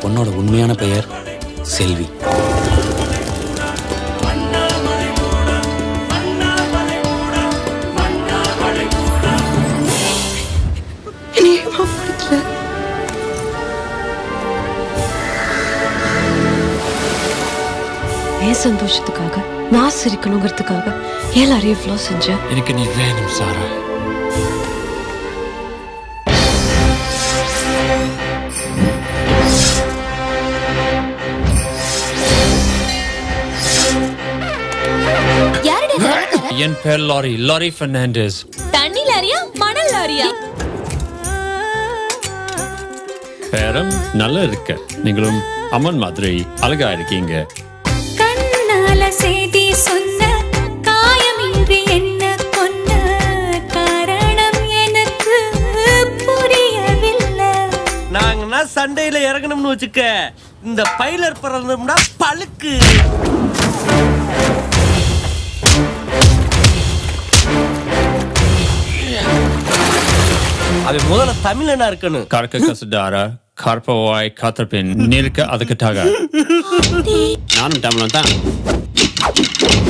பொண்ணோட உண்மையான பெயர் செல்வி என் சந்தோஷத்துக்காக? நான் சிரிக்கணுங்கிறதுக்காக. எல்லாரையும் இவ்வளோ செஞ்சேன் எனக்கு நீ வேணும் சாரா? என் பேர் லாரி. லாரி பெர்னாண்டஸ் தண்ணி லாரியா? மணல் லாரியா? பேரும் நல்லா இருக்கு. நீங்களும் அம்மன் மாதிரி அழகா இருக்கீங்க. செய்தி சொன்ன காயமின்றி என்ன கொன்ன காரணம் எனக்கு புரியவில்லை. நாங்கன்னா சண்டையில இறங்கணும்னு வச்சுக்க இந்த பைலர் பிறந்தோம்னா பழுக்கு. அது முதல்ல தமிழனா இருக்கணும். கறக்க கசுடாரா கற்பவாய் காத்திருப்பேன் நிற்க அதுக்கிட்டாக நானும் தமிழன் தான் Thank you.